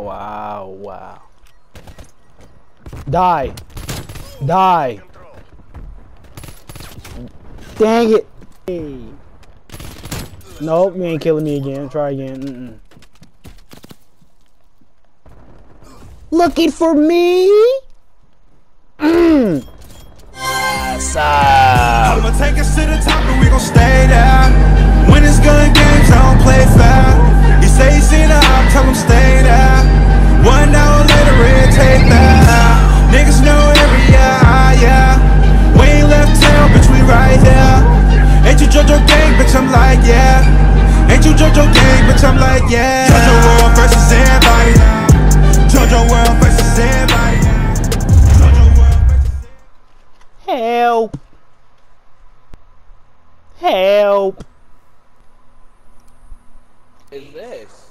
Wow, wow. Die. Die. Dang it. Hey. Nope, you ain't killing me again. Try again. Mm -mm. Looking for me? Mmm. I'ma take us to the top and we gon' stay there. When it's gun games, I don't play fair. Tell him stay there. One hour later, red tape there. Niggas know every year, ah yeah. We ain't left town, bitch, we right here. Ain't you JoJo gang, bitch, I'm like, yeah. Ain't you JoJo gang, bitch, I'm like, yeah. JoJo world versus everybody. JoJo world versus everybody. JoJo world versus Help. Help. is this?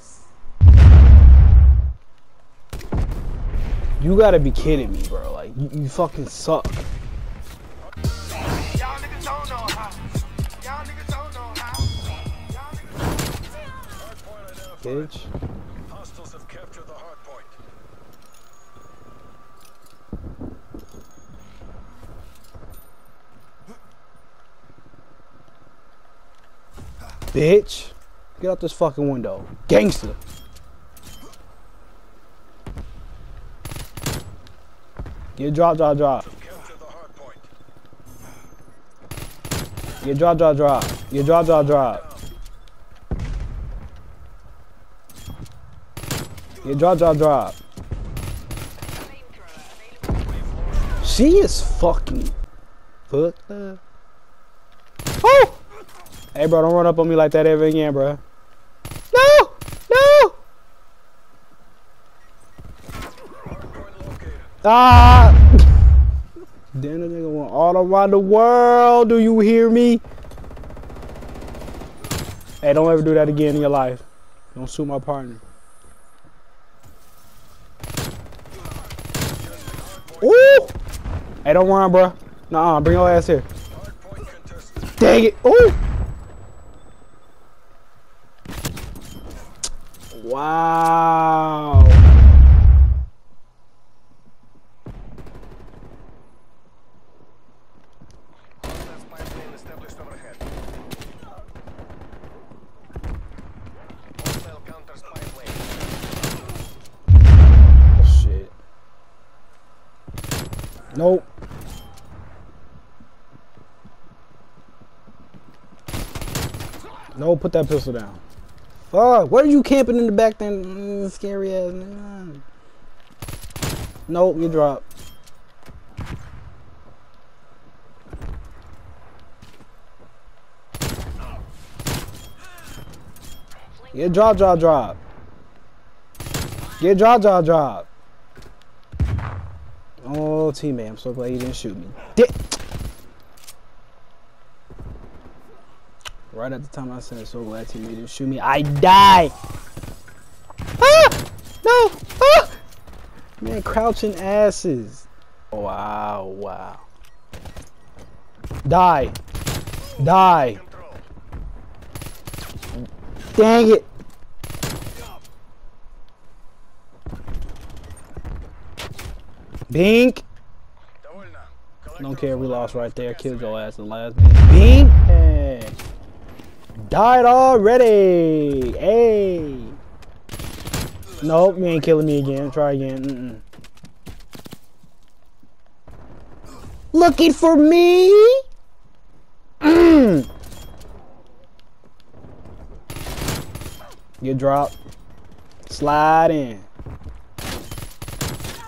You gotta be kidding me, bro. Like, you, you fucking suck. Bitch. Bitch. Get out this fucking window. Gangster. Get drop, drop, drop. Get drop, drop, drop. Get drop, drop, drop. Get drop, drop, drop. She is fucking fucked up. Oh! Hey, bro, don't run up on me like that ever again, bro. No! No! Hardpoint located. Ah! Then the nigga went all around the world. Do you hear me? Hey, don't ever do that again in your life. Don't sue my partner. Ooh! Hey, don't run, bro. Nah, bring your ass here. Dang it! Ooh! Wow! Established overhead. Shit. Nope. No, put that pistol down. Fuck, where are you camping in the back then? Mm, scary ass nigga. Nope, you drop. Get drop, drop, drop. Get drop, drop, drop. Oh, teammate, I'm so glad you didn't shoot me. Di- right at the time I said, so glad teammate didn't shoot me, I die. Ah! No! Ah! Man, crouching asses. Wow, wow. Die. Die. Dang it. Bink. Don't care, we lost right there. Killed your ass in the last minute. Bink. Died already. Hey. Nope, you ain't killing me again. Try again. Mm -mm. Looking for me? Get dropped. Slide in.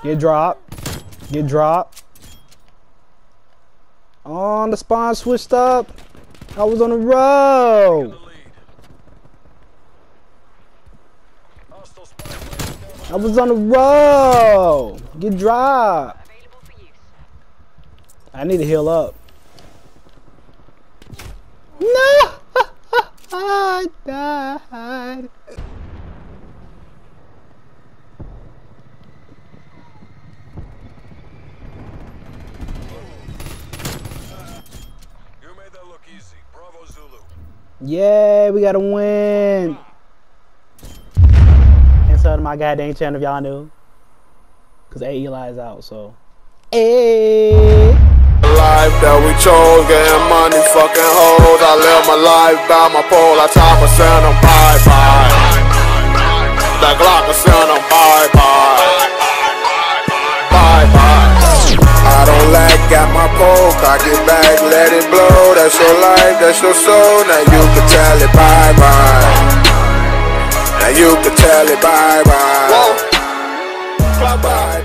Get dropped. Get dropped. On the spawn switched up. I was on the road. I was on the road. Get dropped. I need to heal up. No! I died. Yeah, we gotta win. Inside subscribe to my goddamn channel if y'all knew. Cause Ayee Eli is out, so. Hey. life that we chose, getting money, fucking hoes. I live my life by my pole. I top a send them bye bye. That Glock I send them bye bye. Bye bye. I don't like got my pole, cock it back, blow That's your life, that's your soul. Now you can tell it bye-bye. Now you can tell it bye-bye. Bye-bye.